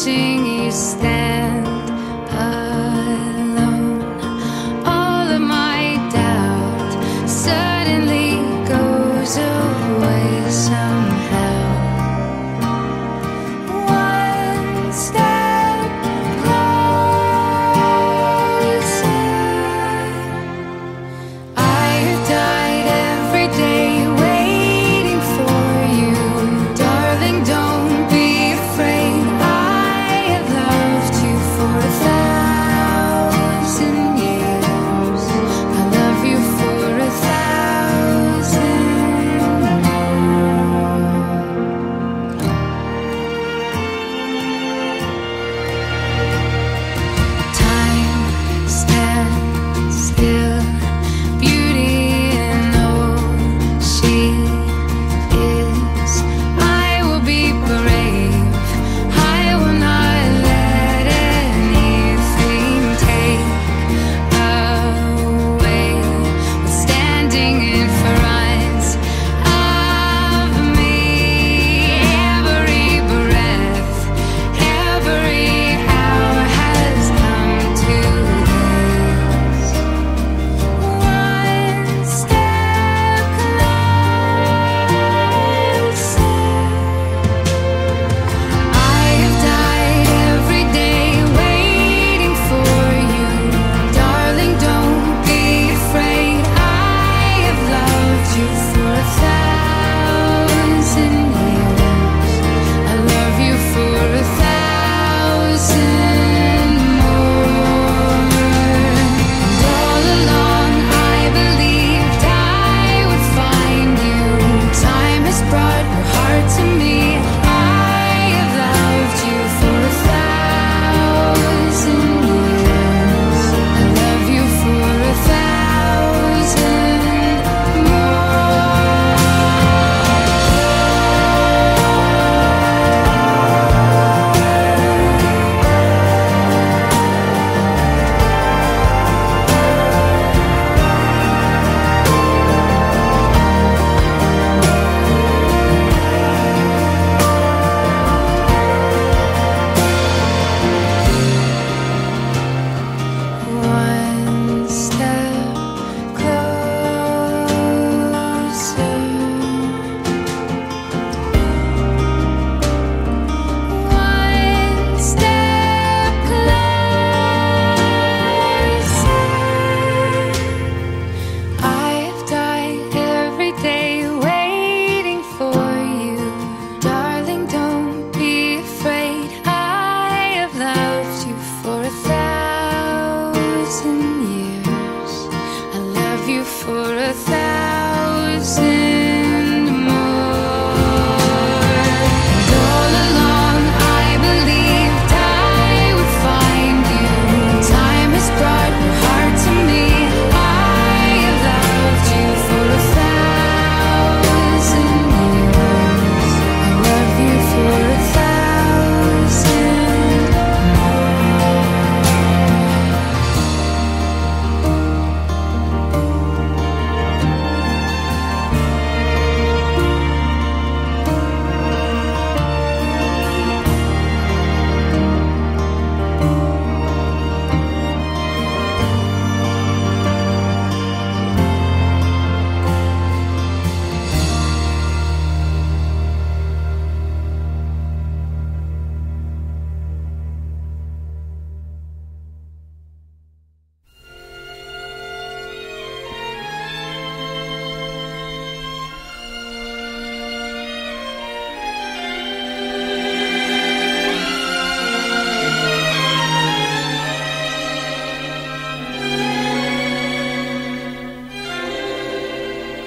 see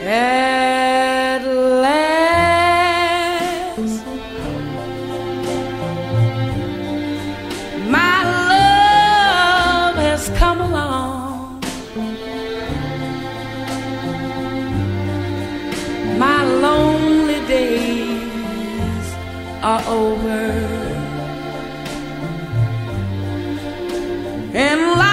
at last. My love has come along. My lonely days are over. And life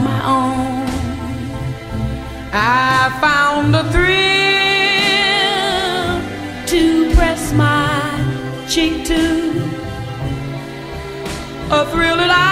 I found a thrill to press my cheek to, a thrill that I